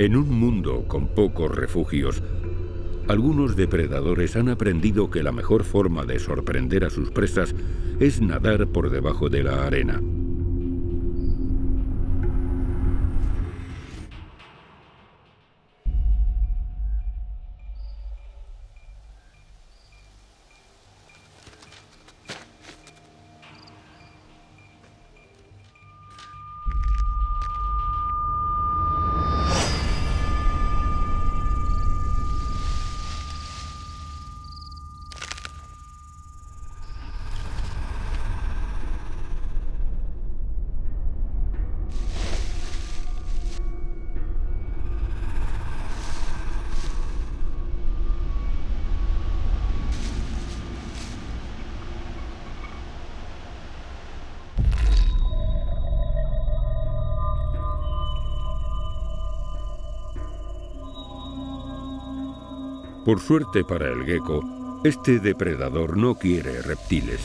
En un mundo con pocos refugios, algunos depredadores han aprendido que la mejor forma de sorprender a sus presas es nadar por debajo de la arena. Por suerte para el gecko, este depredador no quiere reptiles.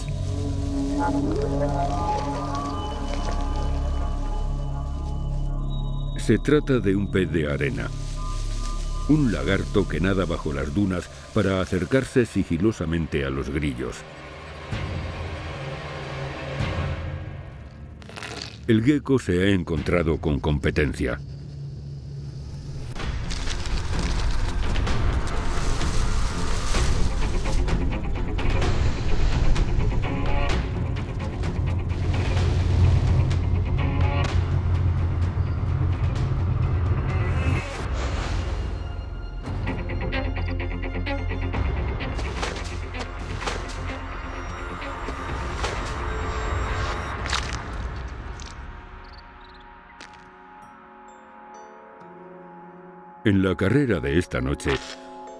Se trata de un pez de arena, un lagarto que nada bajo las dunas para acercarse sigilosamente a los grillos. El gecko se ha encontrado con competencia. En la carrera de esta noche,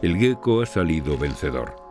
el gecko ha salido vencedor.